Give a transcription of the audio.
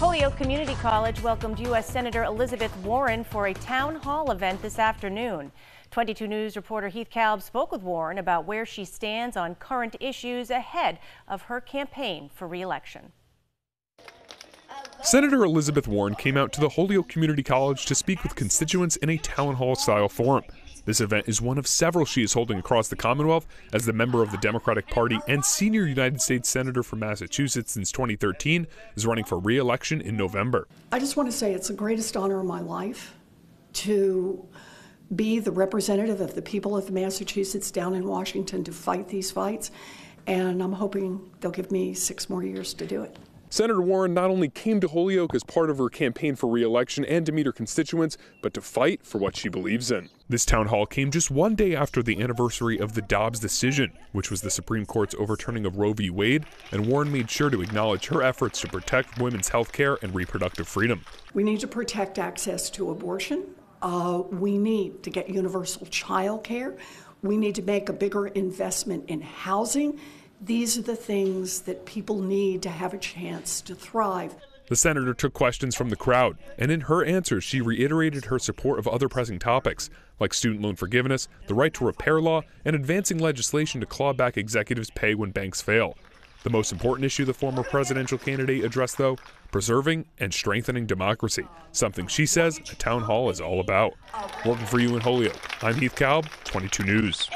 Holyoke Community College welcomed U.S. Senator Elizabeth Warren for a town hall event this afternoon. 22 News reporter Heath Kalb spoke with Warren about where she stands on current issues ahead of her campaign for re-election. Senator Elizabeth Warren came out to the Holyoke Community College to speak with constituents in a town hall style forum. This event is one of several she is holding across the Commonwealth as the member of the Democratic Party and senior United States Senator from Massachusetts since 2013 is running for re election in November. I just want to say it's the greatest honor of my life to be the representative of the people of Massachusetts down in Washington to fight these fights, and I'm hoping they'll give me six more years to do it. Senator Warren not only came to Holyoke as part of her campaign for re-election and to meet her constituents, but to fight for what she believes in. This town hall came just one day after the anniversary of the Dobbs decision, which was the Supreme Court's overturning of Roe v. Wade, and Warren made sure to acknowledge her efforts to protect women's health care and reproductive freedom. We need to protect access to abortion. Uh, we need to get universal child care. We need to make a bigger investment in housing these are the things that people need to have a chance to thrive. The senator took questions from the crowd, and in her answers, she reiterated her support of other pressing topics, like student loan forgiveness, the right to repair law, and advancing legislation to claw back executives' pay when banks fail. The most important issue the former presidential candidate addressed, though, preserving and strengthening democracy, something she says a town hall is all about. Working for you in Holyoke, I'm Heath Kalb, 22 News.